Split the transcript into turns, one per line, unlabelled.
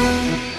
Música